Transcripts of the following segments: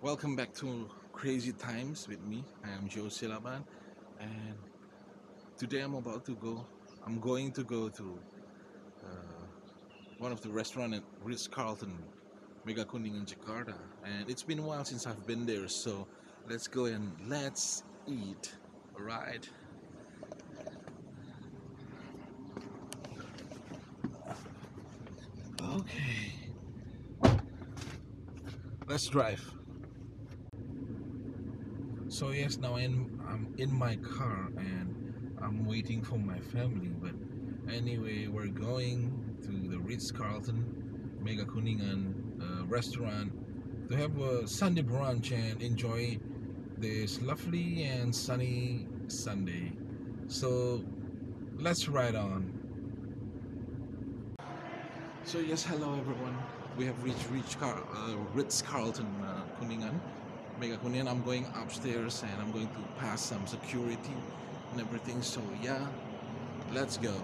welcome back to Crazy Times with me. I am Joe Silaban, and today I'm about to go. I'm going to go to uh, one of the restaurant at Ritz Carlton, Mega Kuningan Jakarta, and it's been a while since I've been there. So let's go and let's eat. All right. Okay. Let's drive. So yes, now in, I'm in my car and I'm waiting for my family. But anyway, we're going to the Ritz Carlton Mega Kuningan uh, restaurant to have a Sunday brunch and enjoy this lovely and sunny Sunday. So let's ride on. So yes, hello everyone. We have reached reached Car- uh, Ritz uh, Kuningan, Mega Kuningan. I'm going upstairs and I'm going to pass some security and everything. So yeah, let's go.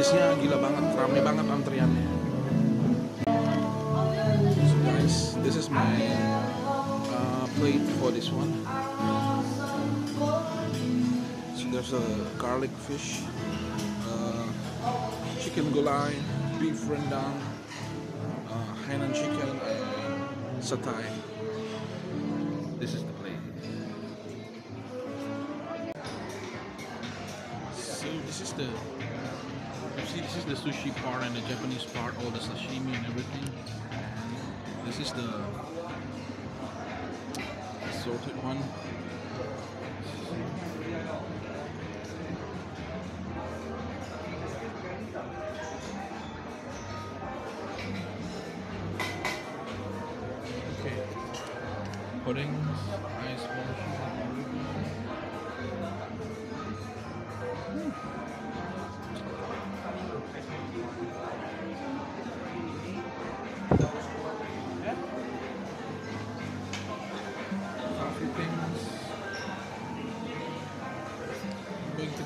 Japanese-nya gila banget, rame banget antriannya. So guys, this is my uh, plate for this one. So there's a garlic fish, uh, chicken gulai, beef rendang, uh, Hainan chicken, and satay. This is the plate. So this is the you see this is the sushi part and the Japanese part, all the sashimi and everything. This is the salted one. Okay. Puddings, ice coffee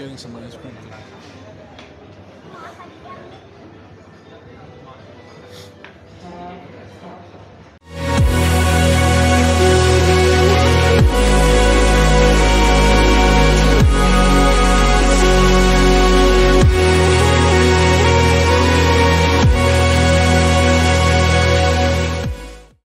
getting some ice cream.